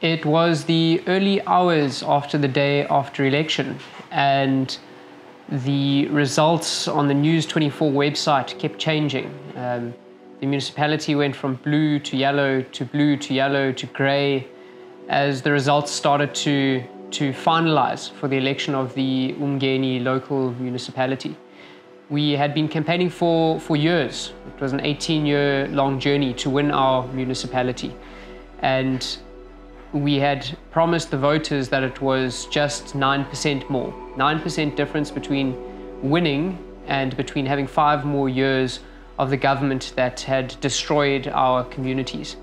It was the early hours after the day after election, and the results on the News 24 website kept changing. Um, the municipality went from blue to yellow to blue to yellow to grey as the results started to, to finalize for the election of the Umgeni local municipality. We had been campaigning for, for years. It was an 18 year long journey to win our municipality. And we had promised the voters that it was just 9% more. 9% difference between winning and between having five more years of the government that had destroyed our communities.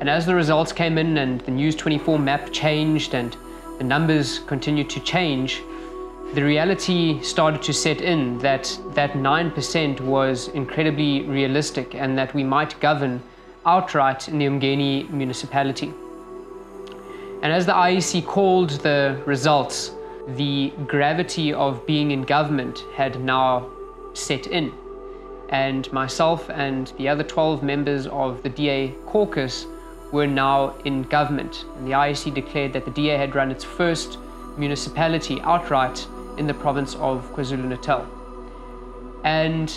And as the results came in and the News 24 map changed and the numbers continued to change, the reality started to set in that that 9% was incredibly realistic and that we might govern outright in the Umgeni municipality. And as the IEC called the results, the gravity of being in government had now set in. And myself and the other 12 members of the DA caucus were now in government. And the IEC declared that the DA had run its first municipality outright in the province of KwaZulu Natal. And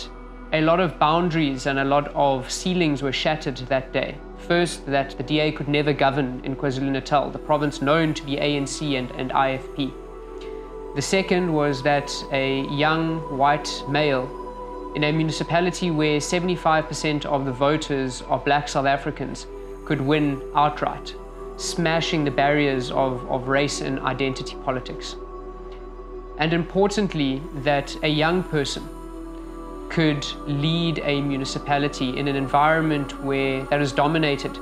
a lot of boundaries and a lot of ceilings were shattered that day. First, that the DA could never govern in KwaZulu Natal, the province known to be ANC and, and IFP. The second was that a young white male in a municipality where 75% of the voters are black South Africans could win outright, smashing the barriers of, of race and identity politics. And importantly, that a young person could lead a municipality in an environment where that is dominated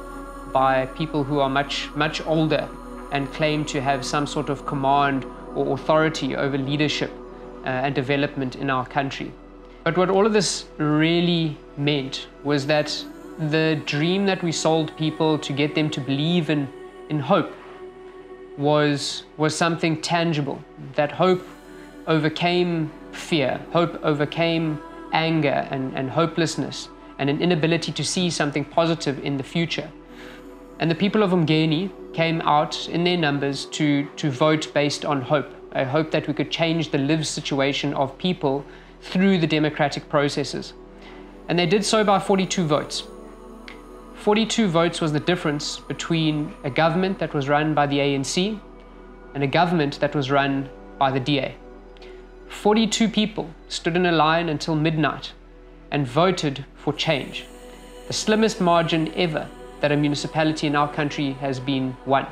by people who are much, much older and claim to have some sort of command or authority over leadership uh, and development in our country. But what all of this really meant was that the dream that we sold people to get them to believe in, in hope was, was something tangible. That hope overcame fear, hope overcame anger and, and hopelessness and an inability to see something positive in the future. And the people of Umgeni came out in their numbers to, to vote based on hope, a hope that we could change the lived situation of people through the democratic processes. And they did so by 42 votes. 42 votes was the difference between a government that was run by the ANC and a government that was run by the DA. 42 people stood in a line until midnight and voted for change, the slimmest margin ever that a municipality in our country has been won.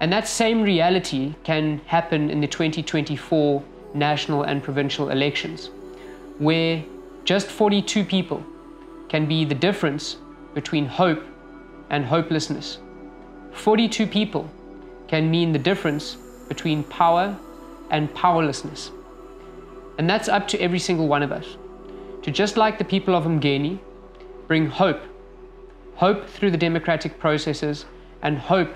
And that same reality can happen in the 2024 national and provincial elections, where just 42 people can be the difference between hope and hopelessness. 42 people can mean the difference between power and powerlessness. And that's up to every single one of us. To just like the people of Umgeni, bring hope. Hope through the democratic processes and hope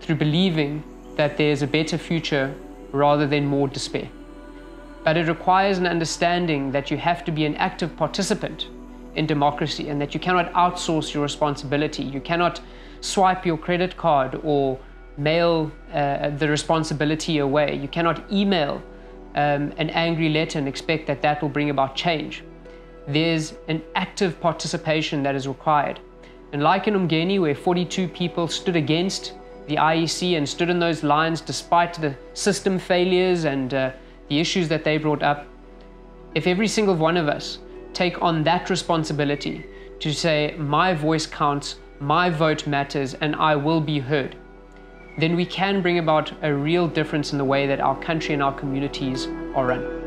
through believing that there's a better future rather than more despair. But it requires an understanding that you have to be an active participant in democracy and that you cannot outsource your responsibility. You cannot swipe your credit card or mail uh, the responsibility away. You cannot email um, an angry letter and expect that that will bring about change. There's an active participation that is required. And like in Umgeni, where 42 people stood against the IEC and stood in those lines despite the system failures and uh, the issues that they brought up, if every single one of us take on that responsibility to say, my voice counts, my vote matters, and I will be heard, then we can bring about a real difference in the way that our country and our communities are run.